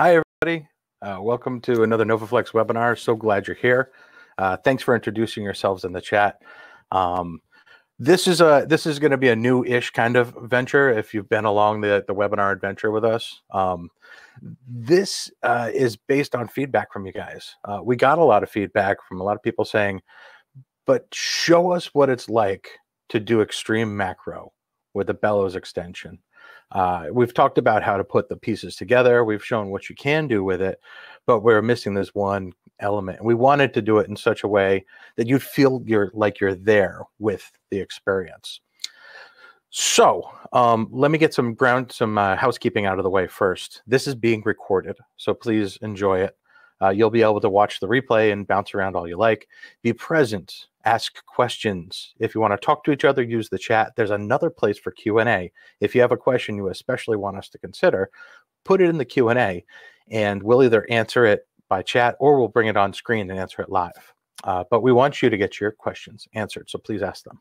Hi, everybody. Uh, welcome to another Novoflex webinar. So glad you're here. Uh, thanks for introducing yourselves in the chat. Um, this is a this is going to be a new-ish kind of venture. If you've been along the the webinar adventure with us, um, this uh, is based on feedback from you guys. Uh, we got a lot of feedback from a lot of people saying, "But show us what it's like to do extreme macro with a bellows extension." Uh, we've talked about how to put the pieces together. We've shown what you can do with it, but we're missing this one element. And we wanted to do it in such a way that you feel you're like you're there with the experience. So um, let me get some ground, some uh, housekeeping out of the way first. This is being recorded, so please enjoy it. Uh, you'll be able to watch the replay and bounce around all you like. Be present ask questions. If you want to talk to each other, use the chat. There's another place for Q&A. If you have a question you especially want us to consider, put it in the Q&A and we'll either answer it by chat or we'll bring it on screen and answer it live. Uh, but we want you to get your questions answered, so please ask them.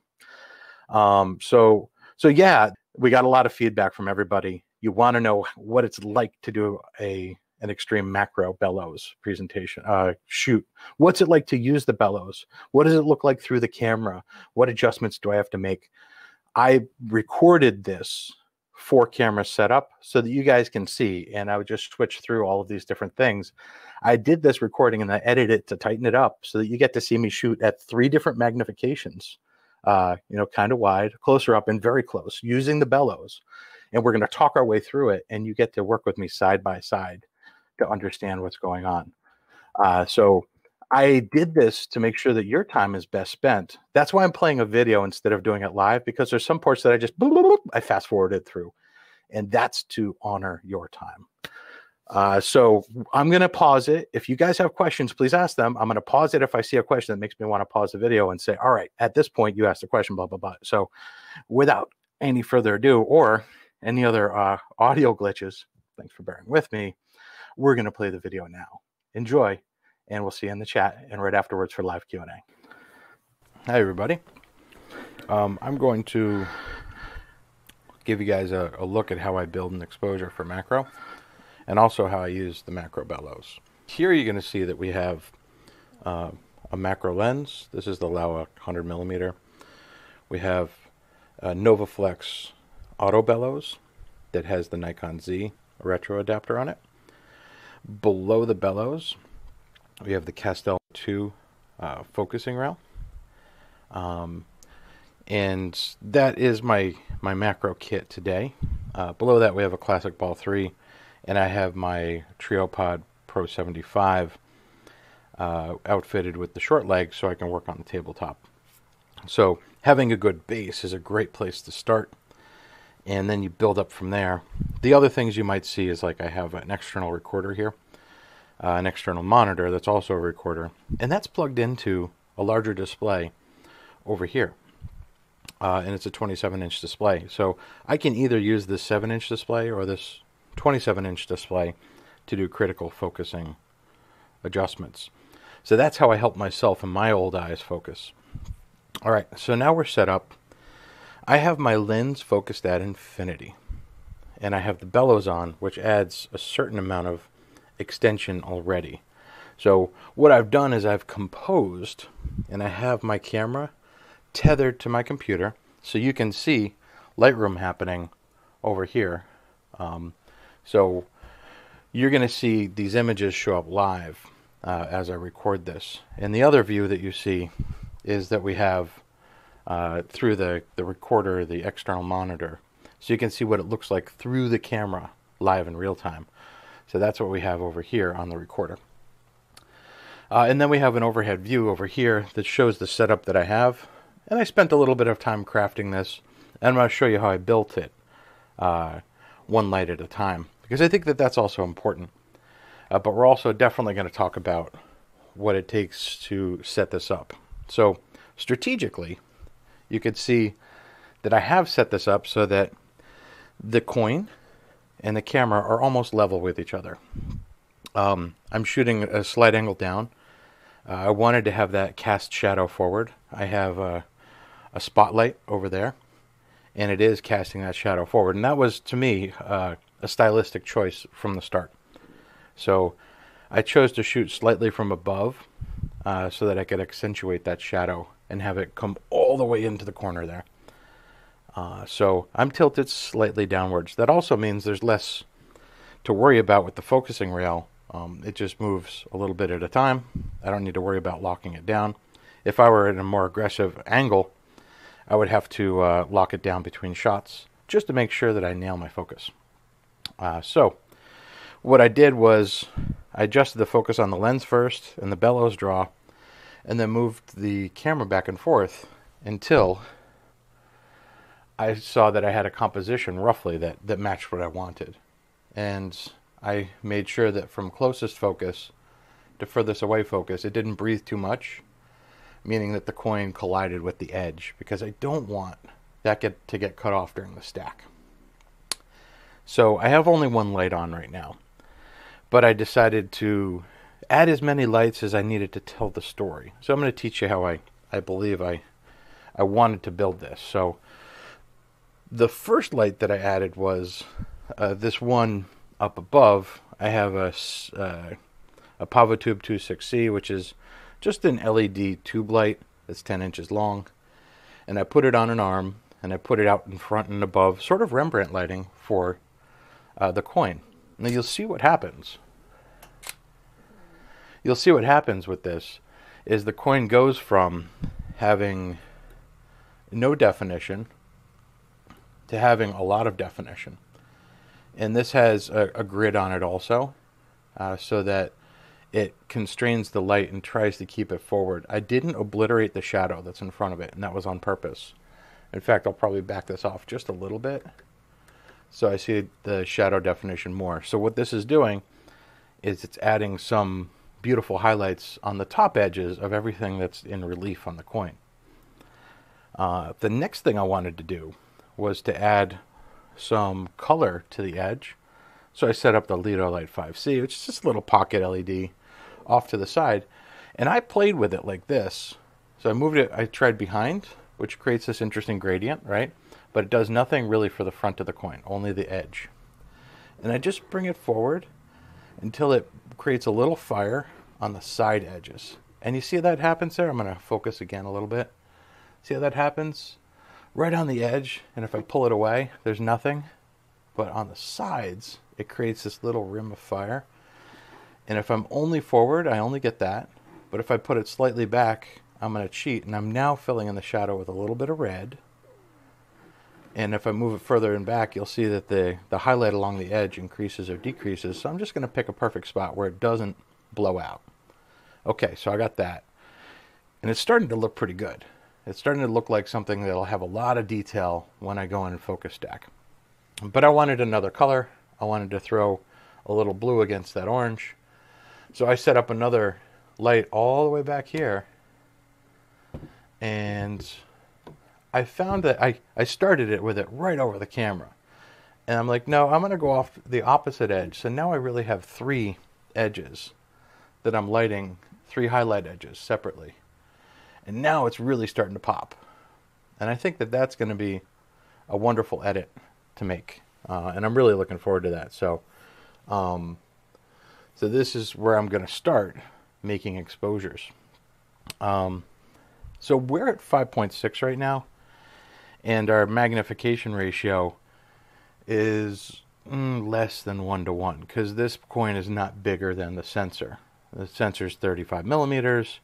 Um, so, so yeah, we got a lot of feedback from everybody. You want to know what it's like to do a an extreme macro bellows presentation uh, shoot. What's it like to use the bellows? What does it look like through the camera? What adjustments do i have to make? I recorded this four camera setup so that you guys can see and i would just switch through all of these different things. I did this recording and i edited it to tighten it up so that you get to see me shoot at three different magnifications uh, you know kind of wide closer up and very close using the bellows. And we're going to talk our way through it and you get to work with me side by side to understand what's going on. Uh, so I did this to make sure that your time is best spent. That's why I'm playing a video instead of doing it live because there's some parts that I just I fast forwarded through, and that's to honor your time. Uh, so I'm going to pause it. If you guys have questions, please ask them. I'm going to pause it if I see a question that makes me want to pause the video and say, "All right, at this point, you asked a question." Blah blah blah. So, without any further ado, or any other uh, audio glitches, thanks for bearing with me. We're going to play the video now. Enjoy, and we'll see you in the chat and right afterwards for live Q&A. Hi, everybody. Um, I'm going to give you guys a, a look at how I build an exposure for macro and also how I use the macro bellows. Here you're going to see that we have uh, a macro lens. This is the Laowa 100 millimeter. We have a Novoflex auto bellows that has the Nikon Z retro adapter on it. Below the bellows, we have the Castel 2 uh, focusing rail. Um, and that is my, my macro kit today. Uh, below that, we have a Classic Ball 3, and I have my Triopod Pro 75 uh, outfitted with the short legs so I can work on the tabletop. So having a good base is a great place to start and then you build up from there. The other things you might see is like I have an external recorder here, uh, an external monitor that's also a recorder, and that's plugged into a larger display over here. Uh, and it's a 27 inch display. So I can either use this 7 inch display or this 27 inch display to do critical focusing adjustments. So that's how I help myself and my old eyes focus. All right, so now we're set up I have my lens focused at infinity. And I have the bellows on, which adds a certain amount of extension already. So what I've done is I've composed, and I have my camera tethered to my computer, so you can see Lightroom happening over here. Um, so you're going to see these images show up live uh, as I record this. And the other view that you see is that we have uh, through the, the recorder, the external monitor. So you can see what it looks like through the camera live in real time. So that's what we have over here on the recorder. Uh, and then we have an overhead view over here that shows the setup that I have. And I spent a little bit of time crafting this. And I'm going to show you how I built it uh, one light at a time. Because I think that that's also important. Uh, but we're also definitely going to talk about what it takes to set this up. So strategically, you could see that I have set this up so that the coin and the camera are almost level with each other. Um, I'm shooting a slight angle down. Uh, I wanted to have that cast shadow forward. I have a, a, spotlight over there, and it is casting that shadow forward. And that was, to me, uh, a stylistic choice from the start. So I chose to shoot slightly from above uh, so that I could accentuate that shadow and have it come all the way into the corner there. Uh, so I'm tilted slightly downwards. That also means there's less to worry about with the focusing rail. Um, it just moves a little bit at a time. I don't need to worry about locking it down. If I were at a more aggressive angle, I would have to uh, lock it down between shots just to make sure that I nail my focus. Uh, so what I did was I adjusted the focus on the lens first and the bellows draw and then moved the camera back and forth until I saw that I had a composition roughly that, that matched what I wanted. And I made sure that from closest focus to furthest away focus, it didn't breathe too much, meaning that the coin collided with the edge, because I don't want that get to get cut off during the stack. So I have only one light on right now, but I decided to add as many lights as I needed to tell the story. So I'm going to teach you how I, I believe I, I wanted to build this. So the first light that I added was uh, this one up above. I have a, uh, a PavoTube 26C, which is just an LED tube light that's 10 inches long. And I put it on an arm and I put it out in front and above, sort of Rembrandt lighting for uh, the coin. Now you'll see what happens. You'll see what happens with this is the coin goes from having no definition to having a lot of definition. And this has a, a grid on it also, uh, so that it constrains the light and tries to keep it forward. I didn't obliterate the shadow that's in front of it, and that was on purpose. In fact, I'll probably back this off just a little bit so I see the shadow definition more. So what this is doing is it's adding some beautiful highlights on the top edges of everything that's in relief on the coin. Uh, the next thing I wanted to do was to add some color to the edge. So I set up the Light 5C, which is just a little pocket LED off to the side. And I played with it like this. So I moved it, I tried behind, which creates this interesting gradient, right? But it does nothing really for the front of the coin, only the edge. And I just bring it forward until it creates a little fire on the side edges. And you see how that happens there? I'm going to focus again a little bit. See how that happens? right on the edge, and if I pull it away, there's nothing. But on the sides, it creates this little rim of fire. And if I'm only forward, I only get that. But if I put it slightly back, I'm going to cheat. And I'm now filling in the shadow with a little bit of red. And if I move it further and back, you'll see that the, the highlight along the edge increases or decreases. So I'm just going to pick a perfect spot where it doesn't blow out. Okay, so I got that. And it's starting to look pretty good. It's starting to look like something that'll have a lot of detail when I go in focus stack. But I wanted another color. I wanted to throw a little blue against that orange. So I set up another light all the way back here. And I found that I, I started it with it right over the camera. And I'm like, no, I'm going to go off the opposite edge. So now I really have three edges that I'm lighting, three highlight edges separately. And now it's really starting to pop. And I think that that's going to be a wonderful edit to make. Uh, and I'm really looking forward to that. So, um, so this is where I'm going to start making exposures. Um, so we're at 5.6 right now, and our magnification ratio is mm, less than one to one because this coin is not bigger than the sensor. The sensor is 35 millimeters,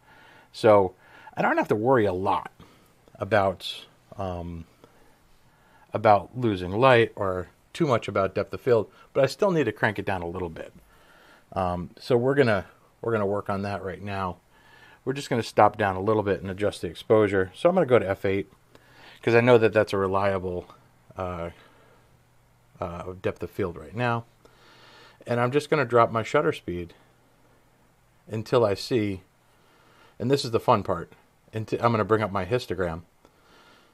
so I don't have to worry a lot about um, about losing light or too much about depth of field, but I still need to crank it down a little bit. Um, so we're gonna we're gonna work on that right now. We're just gonna stop down a little bit and adjust the exposure. So I'm gonna go to f8 because I know that that's a reliable uh, uh, depth of field right now, and I'm just gonna drop my shutter speed until I see. And this is the fun part until I'm going to bring up my histogram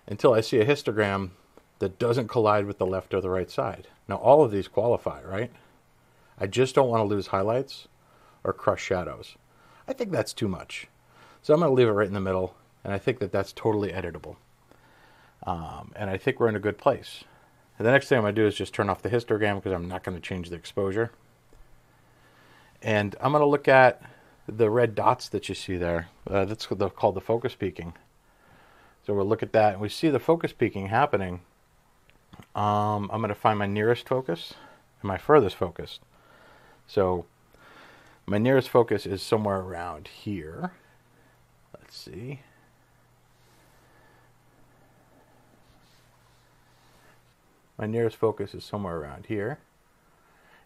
until I see a histogram that doesn't collide with the left or the right side. Now all of these qualify, right? I just don't want to lose highlights or crush shadows. I think that's too much. So I'm going to leave it right in the middle, and I think that that's totally editable. Um, and I think we're in a good place. And the next thing I'm going to do is just turn off the histogram because I'm not going to change the exposure. And I'm going to look at the red dots that you see there. Uh, that's called the focus peaking. So we'll look at that and we see the focus peaking happening. Um, I'm going to find my nearest focus and my furthest focus. So my nearest focus is somewhere around here. Let's see. My nearest focus is somewhere around here.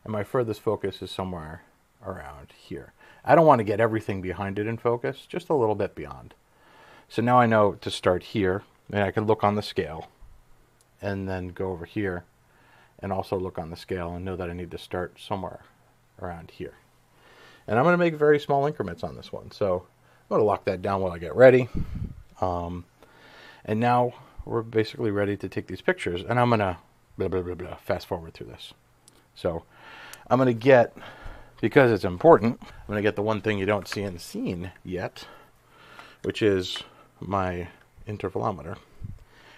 And my furthest focus is somewhere around here. I don't want to get everything behind it in focus, just a little bit beyond. So now I know to start here, and I can look on the scale, and then go over here, and also look on the scale and know that I need to start somewhere around here. And I'm going to make very small increments on this one. So I'm going to lock that down while I get ready. Um, and now we're basically ready to take these pictures. And I'm going to blah, blah, blah, blah, fast forward through this. So I'm going to get, because it's important, I'm going to get the one thing you don't see in the scene yet, which is my intervalometer.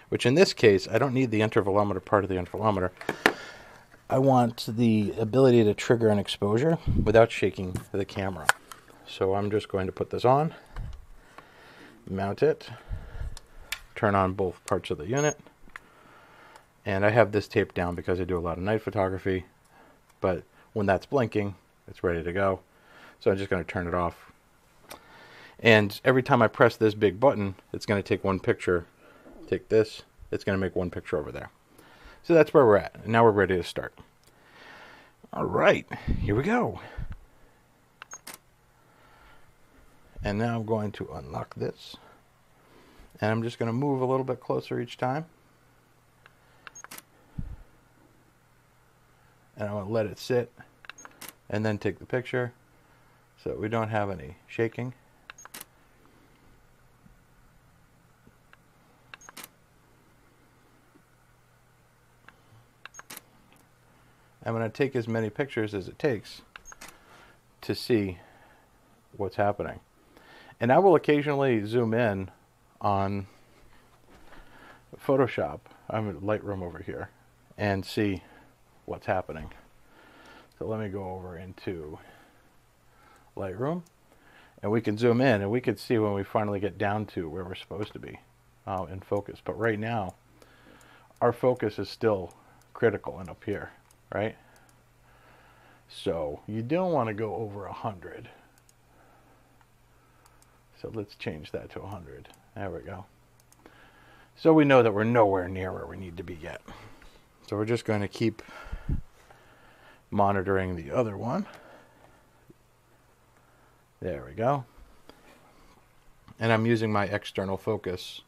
Which in this case, I don't need the intervalometer part of the intervalometer. I want the ability to trigger an exposure without shaking the camera. So I'm just going to put this on, mount it, turn on both parts of the unit, and I have this taped down because I do a lot of night photography, but when that's blinking, it's ready to go. So I'm just going to turn it off. And every time I press this big button, it's going to take one picture. Take this, it's going to make one picture over there. So that's where we're at. And now we're ready to start. All right, here we go. And now I'm going to unlock this. And I'm just going to move a little bit closer each time. And I'm going to let it sit and then take the picture so we don't have any shaking. I'm going to take as many pictures as it takes to see what's happening. And I will occasionally zoom in on Photoshop. I'm in Lightroom over here and see what's happening. So let me go over into Lightroom and we can zoom in and we can see when we finally get down to where we're supposed to be uh, in focus. But right now, our focus is still critical and up here right? So you don't want to go over 100. So let's change that to 100. There we go. So we know that we're nowhere near where we need to be yet. So we're just going to keep monitoring the other one. There we go. And I'm using my external focus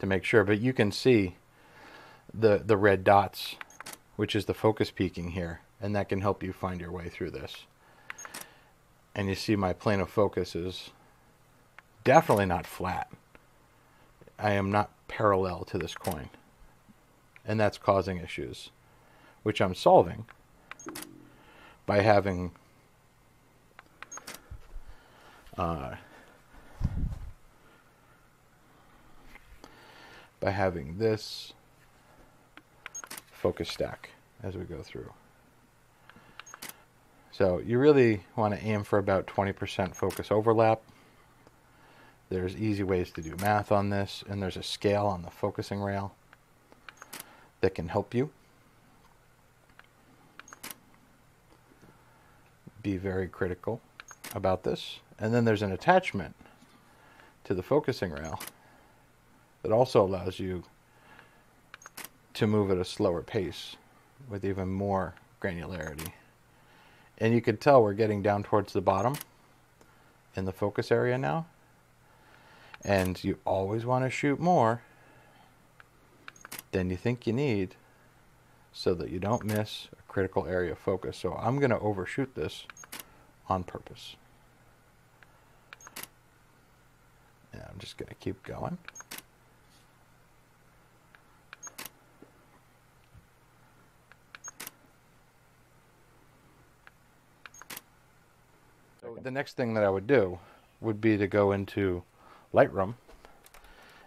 to make sure, but you can see the the red dots which is the focus peaking here, and that can help you find your way through this. And you see my plane of focus is definitely not flat. I am not parallel to this coin. And that's causing issues, which I'm solving by having uh, by having this focus stack as we go through. So you really want to aim for about 20% focus overlap. There's easy ways to do math on this, and there's a scale on the focusing rail that can help you. Be very critical about this. And then there's an attachment to the focusing rail that also allows you to move at a slower pace with even more granularity. And you can tell we're getting down towards the bottom in the focus area now. And you always want to shoot more than you think you need so that you don't miss a critical area of focus. So I'm going to overshoot this on purpose. And I'm just going to keep going. the next thing that I would do would be to go into Lightroom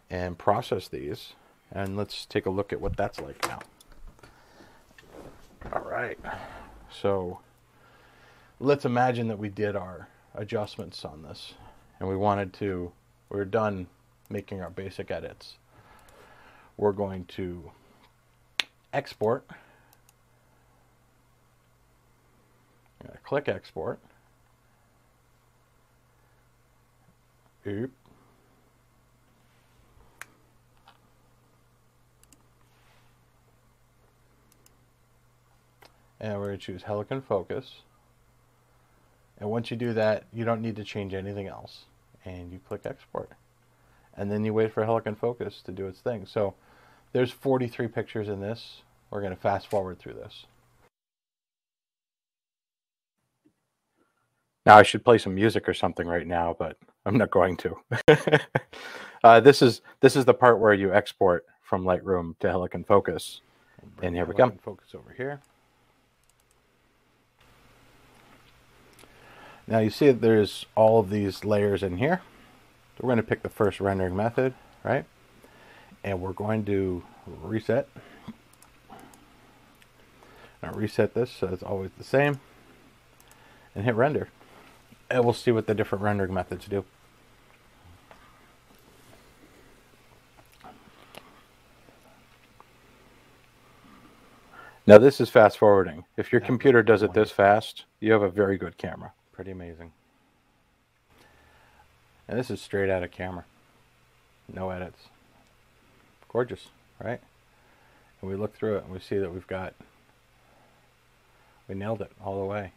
and process these. And let's take a look at what that's like now. All right. So let's imagine that we did our adjustments on this and we wanted to, we we're done making our basic edits. We're going to export. click export. Oop. And we're going to choose Helicon Focus. And once you do that, you don't need to change anything else. And you click export. And then you wait for Helicon Focus to do its thing. So there's 43 pictures in this. We're going to fast forward through this. Now I should play some music or something right now, but I'm not going to. uh, this is this is the part where you export from Lightroom to Helicon Focus. And here we go. Focus over here. Now you see that there's all of these layers in here. So we're going to pick the first rendering method, right? And we're going to reset. Now reset this so it's always the same. And hit render. And we'll see what the different rendering methods do. Now this is fast forwarding. If your computer does it this fast, you have a very good camera. Pretty amazing. And this is straight out of camera. No edits. Gorgeous, right? And we look through it and we see that we've got, we nailed it all the way.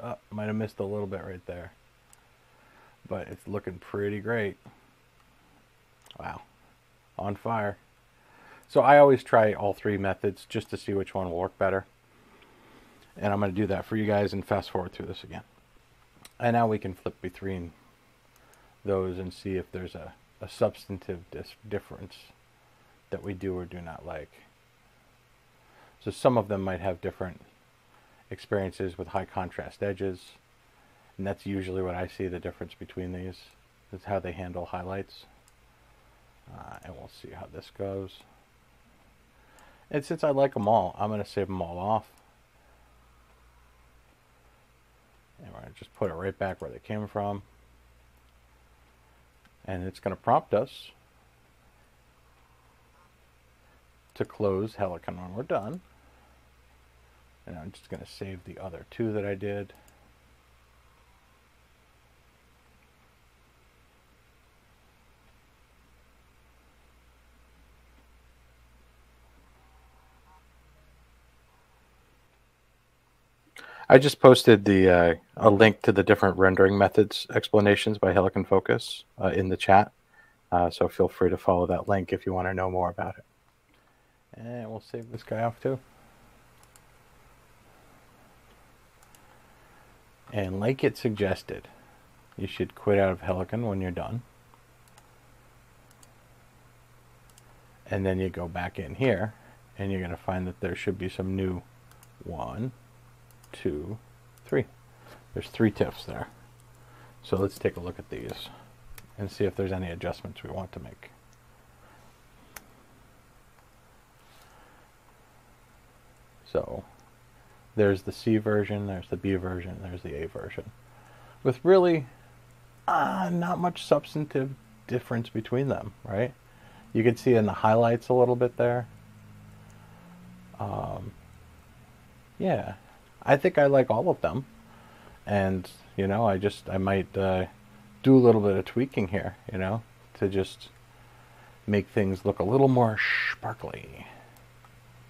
Oh, might have missed a little bit right there. But it's looking pretty great. Wow. On fire. So I always try all three methods just to see which one will work better. And I'm going to do that for you guys and fast forward through this again. And now we can flip between those and see if there's a, a substantive difference that we do or do not like. So some of them might have different experiences with high contrast edges. And that's usually what I see the difference between these, is how they handle highlights. Uh, and we'll see how this goes. And since I like them all, I'm going to save them all off. And we're going to just put it right back where they came from. And it's going to prompt us to close Helicon when we're done. And I'm just going to save the other two that I did. I just posted the uh, a link to the different rendering methods explanations by Helicon Focus uh, in the chat. Uh, so feel free to follow that link if you want to know more about it. And we'll save this guy off too. And like it suggested, you should quit out of Helicon when you're done. And then you go back in here and you're going to find that there should be some new one, two, three. There's three TIFFs there. So let's take a look at these and see if there's any adjustments we want to make. So there's the C version, there's the B version, there's the A version. With really uh, not much substantive difference between them, right? You can see in the highlights a little bit there. Um, yeah, I think I like all of them. And, you know, I just, I might uh, do a little bit of tweaking here, you know, to just make things look a little more sparkly.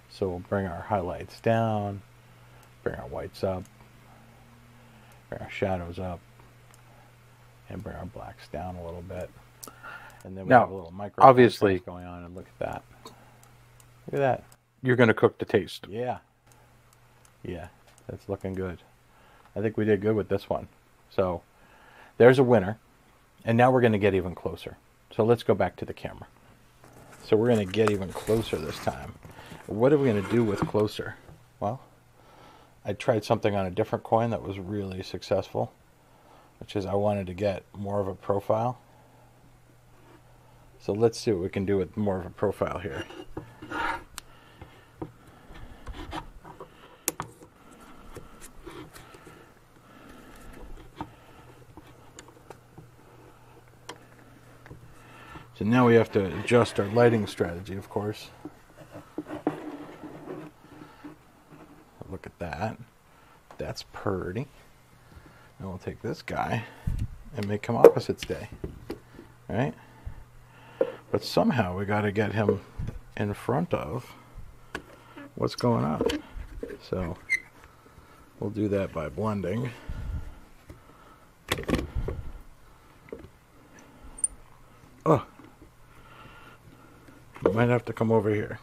So we'll bring our highlights down, bring our whites up, bring our shadows up, and bring our blacks down a little bit. And then we now, have a little micro obviously going on and look at that. Look at that. You're going to cook to taste. Yeah. Yeah. That's looking good. I think we did good with this one. So there's a winner. And now we're going to get even closer. So let's go back to the camera. So we're going to get even closer this time. What are we going to do with closer? Well, I tried something on a different coin that was really successful, which is I wanted to get more of a profile. So let's see what we can do with more of a profile here. So now we have to adjust our lighting strategy, of course. Look at that. That's pretty. And we'll take this guy and make him opposites day. Right? But somehow we got to get him in front of what's going on. So we'll do that by blending. Might have to come over here.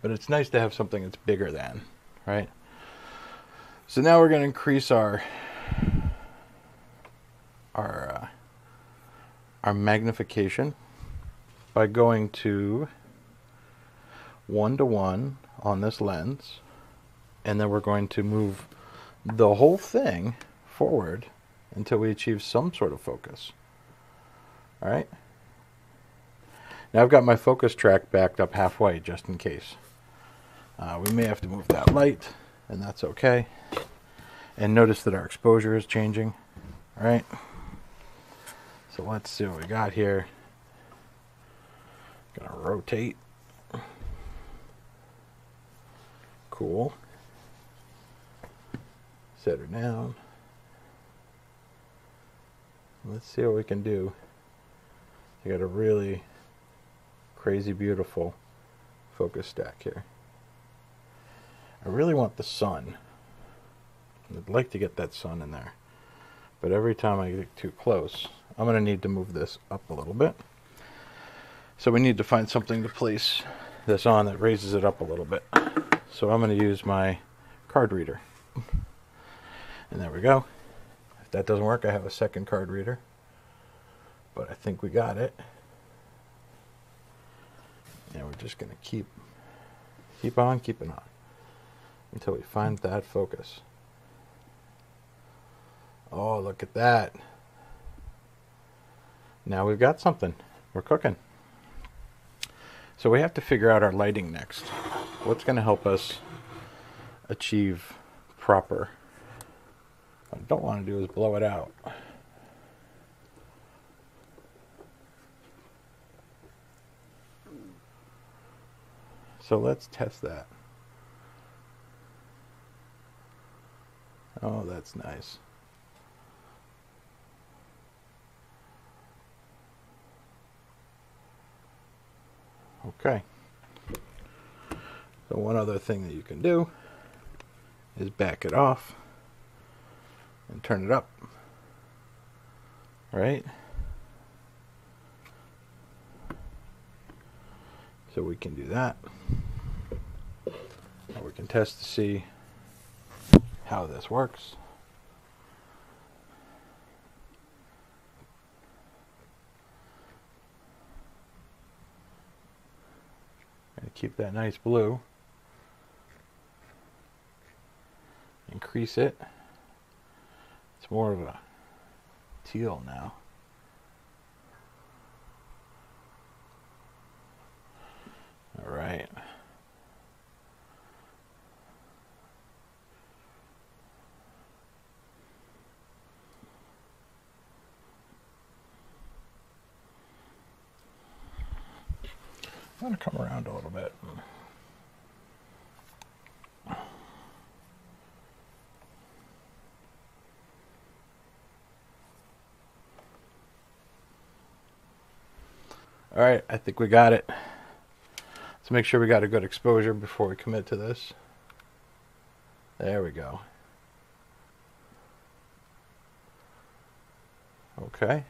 But it's nice to have something that's bigger than, right? So now we're going to increase our our uh, our magnification by going to one to one on this lens and then we're going to move the whole thing forward until we achieve some sort of focus. All right. Now I've got my focus track backed up halfway just in case. Uh, we may have to move that light and that's okay. And notice that our exposure is changing. All right. So let's see what we got here. Gonna rotate. Cool. Set her down. Let's see what we can do. You got a really crazy beautiful focus stack here. I really want the sun. I'd like to get that sun in there. But every time I get too close, I'm going to need to move this up a little bit. So we need to find something to place this on that raises it up a little bit. So I'm going to use my card reader. And there we go. If that doesn't work, I have a second card reader. But I think we got it. And we're just going to keep keep on keeping on until we find that focus. Oh, look at that. Now we've got something. We're cooking. So we have to figure out our lighting next. What's going to help us achieve proper? What I don't want to do is blow it out. So let's test that. Oh, that's nice. Okay. So one other thing that you can do is back it off and turn it up. Right? So we can do that. Or we can test to see how this works. And keep that nice blue. Increase it. More of a teal now. All right. I'm going to come around a little bit. All right, I think we got it. Let's make sure we got a good exposure before we commit to this. There we go. Okay.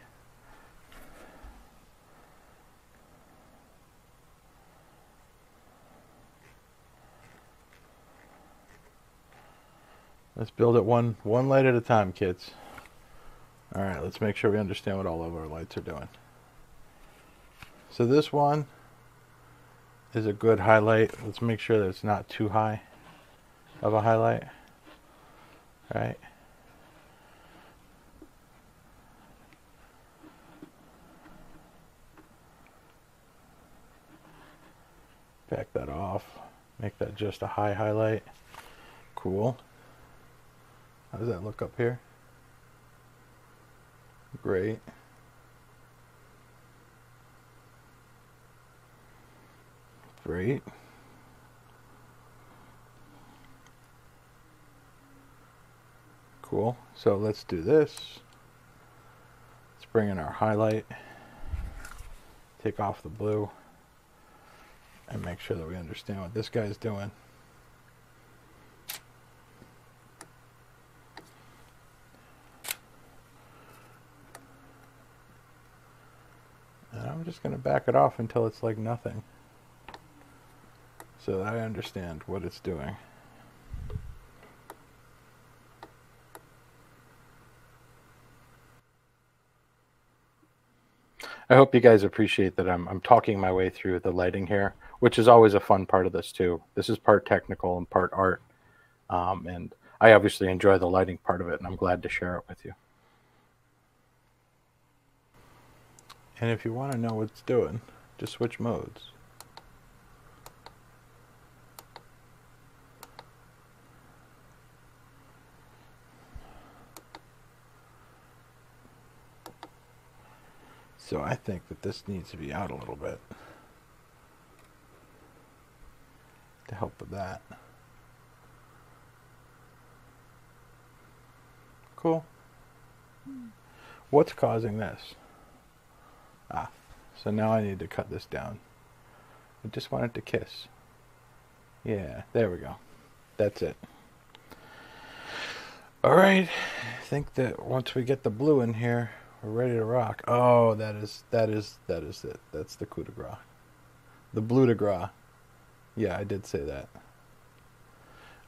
Let's build it one one light at a time, kids. All right, let's make sure we understand what all of our lights are doing. So this one is a good highlight. Let's make sure that it's not too high of a highlight. All right. Back that off. Make that just a high highlight. Cool. How does that look up here? Great. Great. Cool. So let's do this. Let's bring in our highlight. Take off the blue. And make sure that we understand what this guy's doing. And I'm just going to back it off until it's like nothing. So that I understand what it's doing. I hope you guys appreciate that I'm, I'm talking my way through the lighting here, which is always a fun part of this too. This is part technical and part art. Um, and I obviously enjoy the lighting part of it, and I'm glad to share it with you. And if you want to know what it's doing, just switch modes. So I think that this needs to be out a little bit to help with that. Cool. What's causing this? Ah, so now I need to cut this down. I just want it to kiss. Yeah, there we go. That's it. All right. I think that once we get the blue in here, ready to rock. Oh, that is that is that is it. That's the coup de grace. The blue de grace. Yeah, I did say that.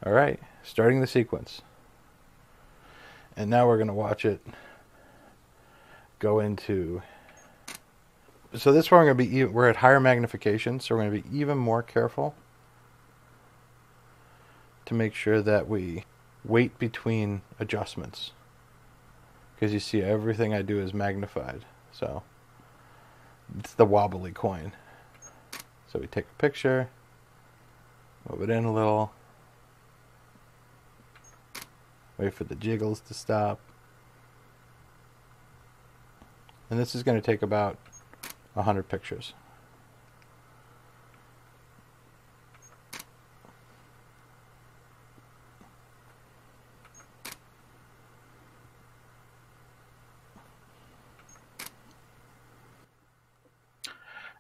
All right, starting the sequence. And now we're going to watch it go into so this one we're going to be we're at higher magnification, so we're going to be even more careful to make sure that we wait between adjustments because you see everything I do is magnified. So it's the wobbly coin. So we take a picture, move it in a little, wait for the jiggles to stop. And this is going to take about 100 pictures.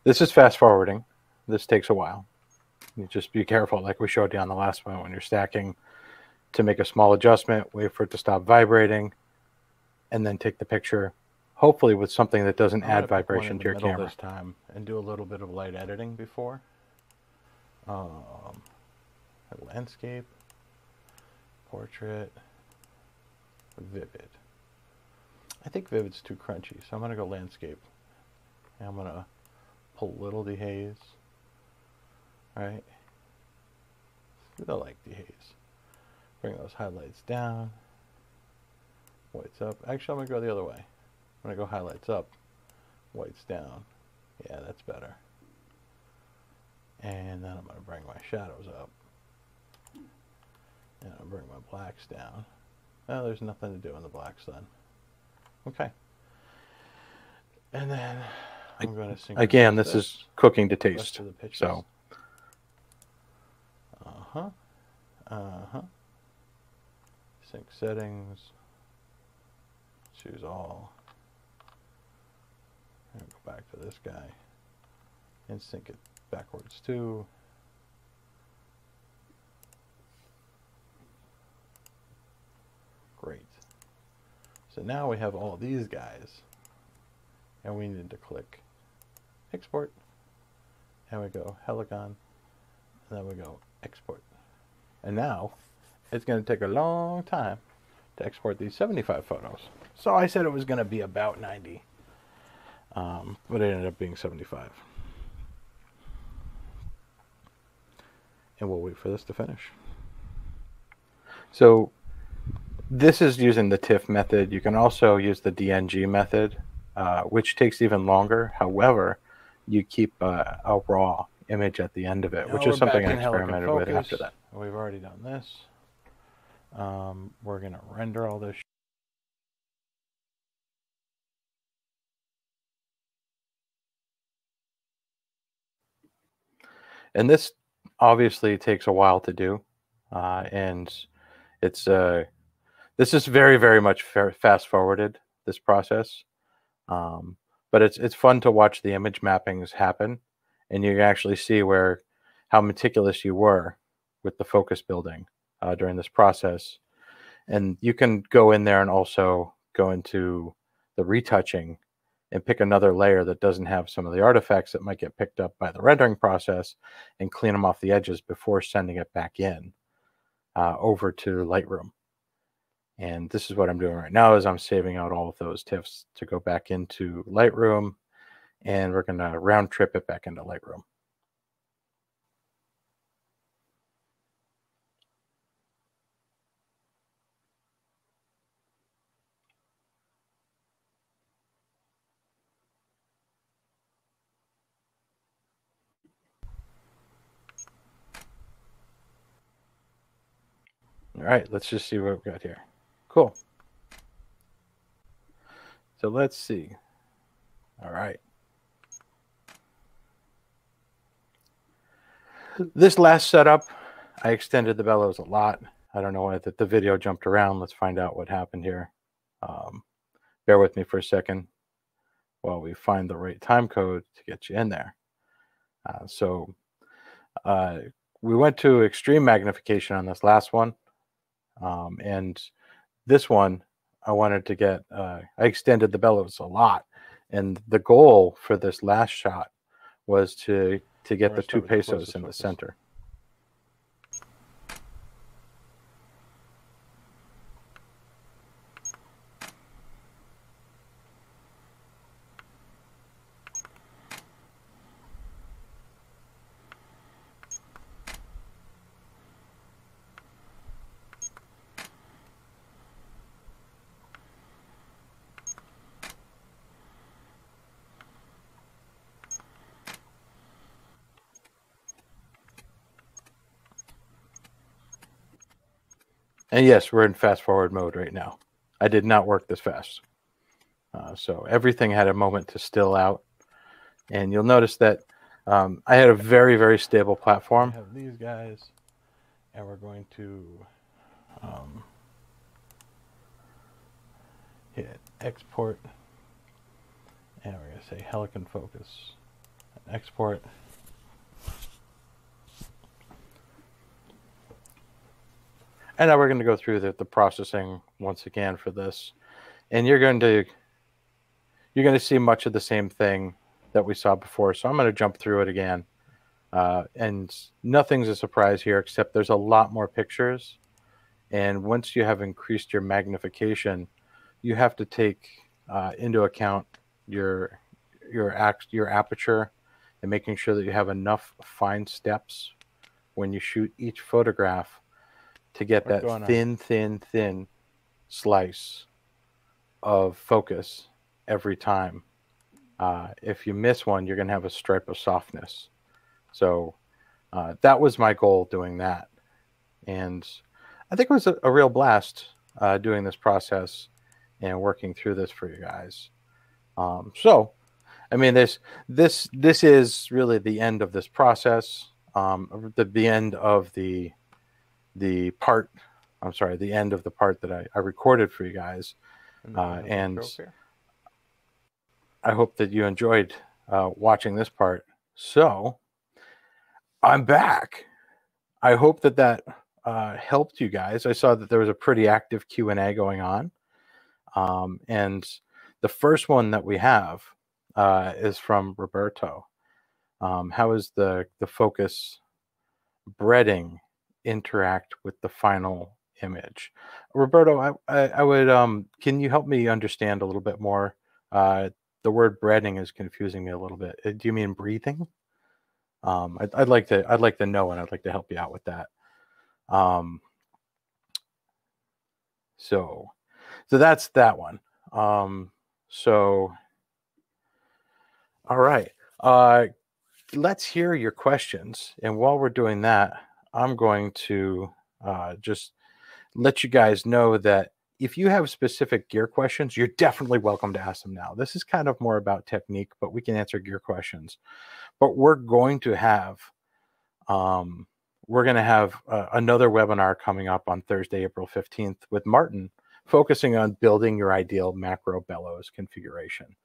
This is fast forwarding. This takes a while. You just be careful, like we showed you on the last one, when you're stacking, to make a small adjustment, wait for it to stop vibrating, and then take the picture, hopefully with something that doesn't add vibration to your camera. This time and do a little bit of light editing before. Um, landscape, portrait, vivid. I think vivid's too crunchy, so I'm gonna go landscape. And I'm gonna pull little dehaze, right? They'll like dehaze. Bring those highlights down, whites up. Actually, I'm going to go the other way. I'm going to go highlights up, whites down. Yeah, that's better. And then I'm going to bring my shadows up. And I'll bring my blacks down. Oh, there's nothing to do in the blacks then. Okay. And then I'm going to Again, this, this is cooking to taste. So. Uh huh. Uh huh. Sync settings. Choose all. And go back to this guy. And sync it backwards too. Great. So now we have all these guys. And we need to click export, and we go Helicon. and then we go export. And now it's going to take a long time to export these 75 photos. So I said it was going to be about 90, um, but it ended up being 75. And we'll wait for this to finish. So this is using the TIFF method. You can also use the DNG method, uh, which takes even longer. However, you keep a, a raw image at the end of it, now which is something I experimented with after that. We've already done this. Um, we're going to render all this. And this obviously takes a while to do. Uh, and it's uh, this is very, very much fast forwarded, this process. Um, but it's it's fun to watch the image mappings happen and you actually see where how meticulous you were with the focus building uh, during this process. And you can go in there and also go into the retouching and pick another layer that doesn't have some of the artifacts that might get picked up by the rendering process and clean them off the edges before sending it back in uh, over to Lightroom. And this is what I'm doing right now is I'm saving out all of those TIFFs to go back into Lightroom and we're going to round trip it back into Lightroom. All right, let's just see what we've got here. Cool. So let's see. All right. This last setup, I extended the bellows a lot. I don't know why that the video jumped around. Let's find out what happened here. Um, bear with me for a second while we find the right time code to get you in there. Uh, so uh, we went to extreme magnification on this last one. Um, and this one, I wanted to get, uh, I extended the bellows a lot. And the goal for this last shot was to, to get the two pesos in the center. And yes, we're in fast forward mode right now. I did not work this fast. Uh, so everything had a moment to still out. And you'll notice that um, I had a very, very stable platform. I have these guys, and we're going to um, hit export. And we're going to say Helicon Focus. Export. And now we're going to go through the, the processing once again for this. And you're going to you're going to see much of the same thing that we saw before. So I'm going to jump through it again. Uh, and nothing's a surprise here, except there's a lot more pictures. And once you have increased your magnification, you have to take uh, into account your your act your aperture and making sure that you have enough fine steps when you shoot each photograph to get What's that thin, thin, thin slice of focus every time. Uh, if you miss one, you're going to have a stripe of softness. So uh, that was my goal doing that. And I think it was a, a real blast uh, doing this process and working through this for you guys. Um, so, I mean, this this this is really the end of this process. Um, the, the end of the the part i'm sorry the end of the part that i, I recorded for you guys uh, and i hope that you enjoyed uh, watching this part. So i'm back. I hope that that uh, helped you guys. I saw that there was a pretty active q&a going on. Um, and the first one that we have uh, is from roberto. Um, how is the the focus breading interact with the final image. Roberto, I, I, I, would um, can you help me understand a little bit more? Uh, the word breading is confusing me a little bit. Uh, do you mean breathing? Um, I'd, I'd, like to I'd like to know, and I'd like to help you out with that. Um, so, so that's that one. Um, so, all right. Uh, let's hear your questions, and while we're doing that, I'm going to uh, just let you guys know that if you have specific gear questions, you're definitely welcome to ask them now. This is kind of more about technique, but we can answer gear questions. But we're going to have um, we're going to have uh, another webinar coming up on Thursday, April 15th with Martin, focusing on building your ideal macro bellows configuration.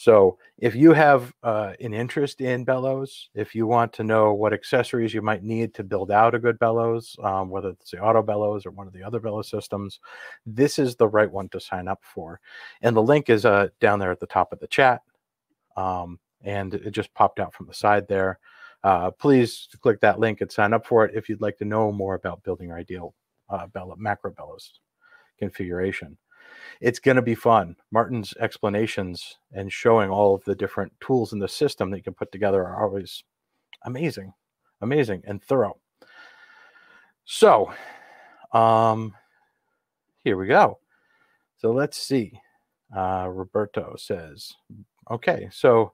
So if you have uh, an interest in bellows, if you want to know what accessories you might need to build out a good bellows, um, whether it's the auto bellows or one of the other bellows systems, this is the right one to sign up for. And the link is uh, down there at the top of the chat. Um, and it just popped out from the side there. Uh, please click that link and sign up for it if you'd like to know more about building your ideal uh, bellow, macro bellows configuration it's going to be fun. Martin's explanations and showing all of the different tools in the system that you can put together are always amazing, amazing, and thorough. So, um, here we go. So let's see. Uh, Roberto says, okay, so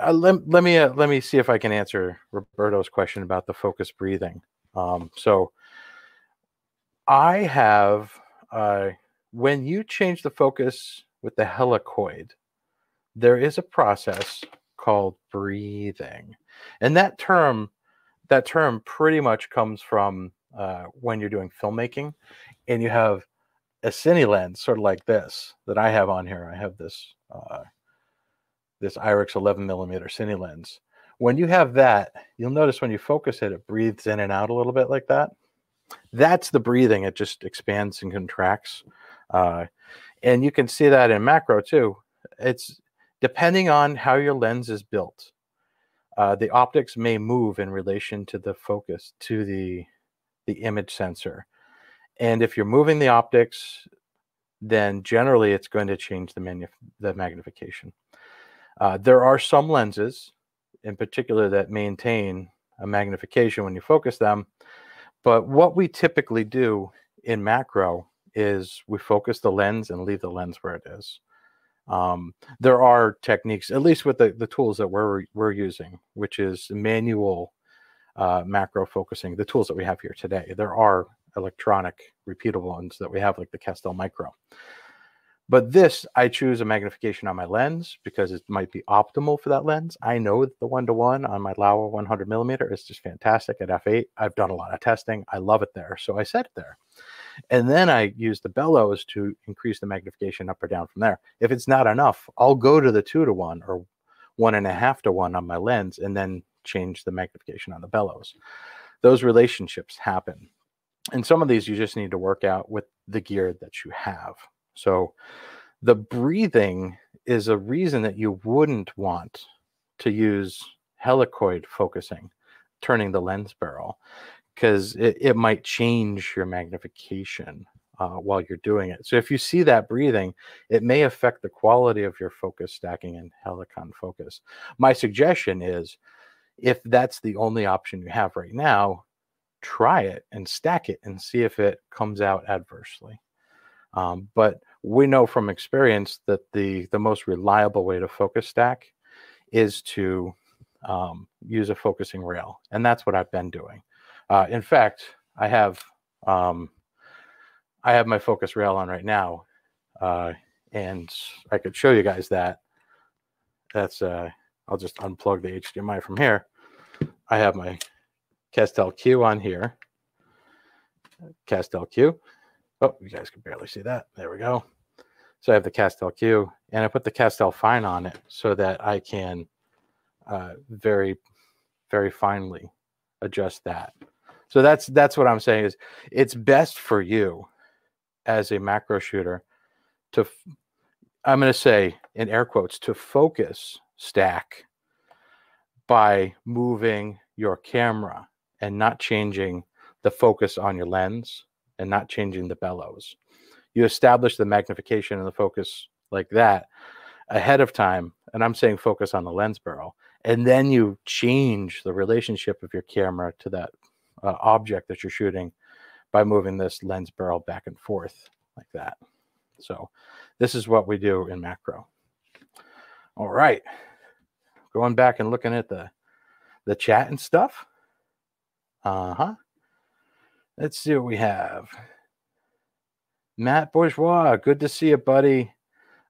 uh, let, let me uh, let me see if I can answer Roberto's question about the focus breathing. Um, so I have uh, when you change the focus with the helicoid, there is a process called breathing. And that term, that term pretty much comes from uh, when you're doing filmmaking and you have a cine lens sort of like this that I have on here. I have this uh, this IRIX 11 millimeter cine lens. When you have that, you'll notice when you focus it, it breathes in and out a little bit like that. That's the breathing. It just expands and contracts. Uh, and you can see that in macro too. It's depending on how your lens is built. Uh, the optics may move in relation to the focus to the the image sensor. And if you're moving the optics, then generally it's going to change the, the magnification. Uh, there are some lenses in particular that maintain a magnification when you focus them. But what we typically do in macro is we focus the lens and leave the lens where it is. Um, there are techniques, at least with the, the tools that we're we're using, which is manual uh, macro focusing. The tools that we have here today, there are electronic repeatable ones that we have, like the Castel Micro. But this, I choose a magnification on my lens because it might be optimal for that lens. I know the one to one on my Laowa 100 millimeter is just fantastic at f8. I've done a lot of testing. I love it there, so I set it there. And then I use the bellows to increase the magnification up or down from there. If it's not enough, I'll go to the two to one or one and a half to one on my lens and then change the magnification on the bellows. Those relationships happen. And some of these you just need to work out with the gear that you have. So the breathing is a reason that you wouldn't want to use helicoid focusing, turning the lens barrel, because it, it might change your magnification uh, while you're doing it. So if you see that breathing, it may affect the quality of your focus stacking and helicon focus. My suggestion is if that's the only option you have right now, try it and stack it and see if it comes out adversely. Um, but we know from experience that the the most reliable way to focus stack is to um, use a focusing rail, and that's what I've been doing. Uh, in fact, I have um, I have my focus rail on right now, uh, and I could show you guys that. That's uh, I'll just unplug the HDMI from here. I have my Castel Q on here. Castel Q. Oh, you guys can barely see that. There we go. So I have the Castel Q, and I put the Castel Fine on it so that I can uh, very, very finely adjust that. So that's that's what I'm saying is it's best for you as a macro shooter to I'm going to say in air quotes to focus stack by moving your camera and not changing the focus on your lens and not changing the bellows. You establish the magnification and the focus like that ahead of time and I'm saying focus on the lens barrel and then you change the relationship of your camera to that uh, object that you're shooting by moving this lens barrel back and forth like that. So this is what we do in macro. All right. Going back and looking at the the chat and stuff. Uh-huh. Let's see what we have. Matt Bourgeois, good to see you, buddy.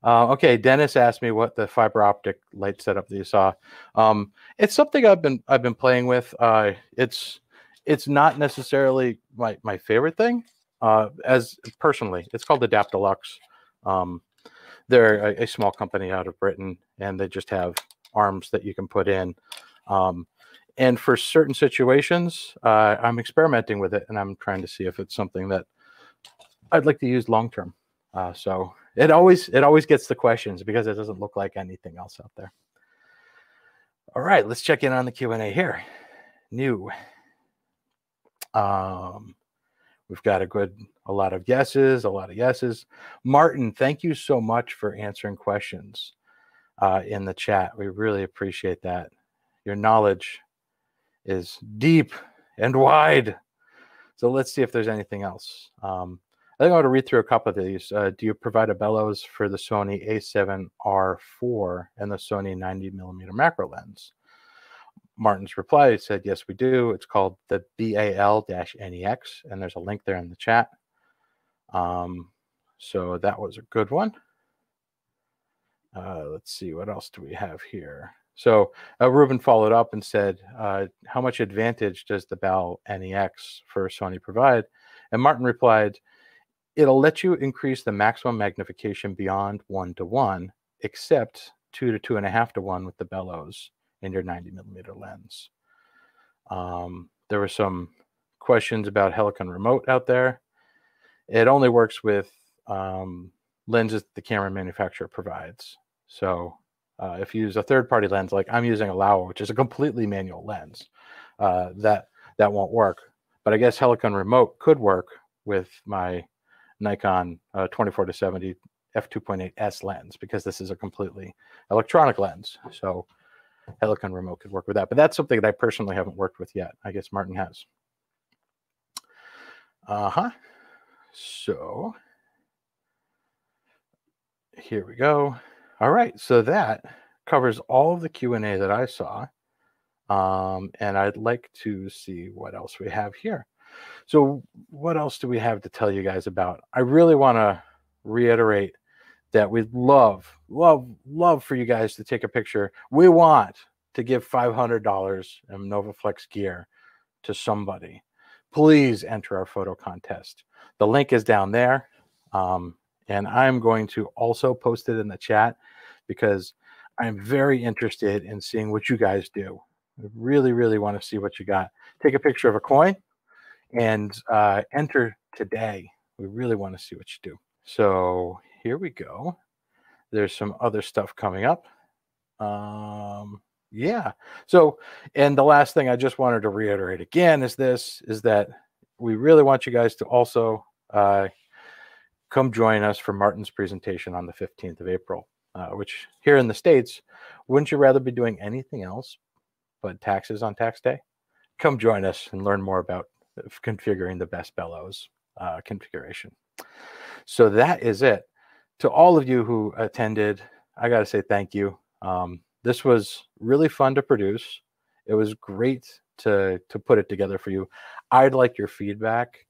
Uh, okay, Dennis asked me what the fiber optic light setup that you saw. Um, it's something I've been I've been playing with. Uh, it's it's not necessarily my my favorite thing. Uh, as personally, it's called Adaptalux. Um, they're a, a, small company out of Britain, and they just have arms that you can put in. Um, and for certain situations, uh, I'm experimenting with it, and I'm trying to see if it's something that I'd like to use long term. Uh, so it always it always gets the questions because it doesn't look like anything else out there. All right, let's check in on the Q and A here. New. Um, we've got a good a lot of yeses, a lot of yeses. Martin, thank you so much for answering questions uh, in the chat. We really appreciate that. Your knowledge is deep and wide. So let's see if there's anything else. Um, I think I want to read through a couple of these. Uh, do you provide a bellows for the Sony a7R4 and the Sony 90 millimeter macro lens? Martin's reply said, yes, we do. It's called the BAL-NEX, and there's a link there in the chat. Um, so that was a good one. Uh, let's see, what else do we have here? So uh, Ruben followed up and said, uh, how much advantage does the BAL NEX for Sony provide? And Martin replied, it'll let you increase the maximum magnification beyond one to one, except two to two and a half to one with the bellows in your 90 millimeter lens. Um, there were some questions about Helicon remote out there. It only works with um, lenses the camera manufacturer provides. So uh, if you use a third party lens, like I'm using a Laowa, which is a completely manual lens, uh, that that won't work. But I guess Helicon remote could work with my Nikon uh, 24 to 70 f2.8s lens because this is a completely electronic lens. So Helicon remote could work with that. But that's something that I personally haven't worked with yet. I guess Martin has. Uh-huh. So here we go. All right. So that covers all of the Q&A that I saw. Um, and I'd like to see what else we have here. So, what else do we have to tell you guys about? I really want to reiterate that we'd love, love, love for you guys to take a picture. We want to give $500 in Novoflex gear to somebody. Please enter our photo contest. The link is down there. Um, and I'm going to also post it in the chat because I'm very interested in seeing what you guys do. I really, really want to see what you got. Take a picture of a coin and uh, enter today. We really want to see what you do. So here we go. There's some other stuff coming up. Um, yeah. So, and the last thing I just wanted to reiterate again is this: is that we really want you guys to also uh, come join us for Martin's presentation on the 15th of April. Uh, which here in the states, wouldn't you rather be doing anything else but taxes on tax day? Come join us and learn more about configuring the best bellows uh, configuration. So that is it. To all of you who attended, I got to say thank you. Um, this was really fun to produce. It was great to to put it together for you. I'd like your feedback.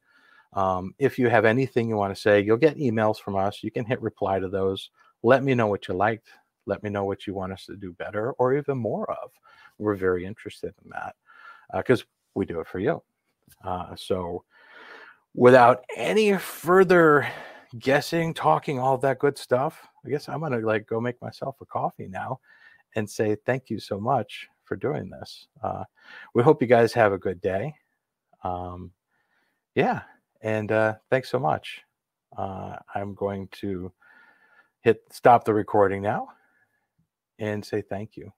Um, if you have anything you want to say, you'll get emails from us. You can hit reply to those. Let me know what you liked. Let me know what you want us to do better or even more of. We're very interested in that because uh, we do it for you. Uh, so, without any further guessing, talking, all that good stuff, I guess I'm gonna like go make myself a coffee now and say thank you so much for doing this. Uh, we hope you guys have a good day. Um, yeah, and uh, thanks so much. Uh, I'm going to hit stop the recording now and say thank you.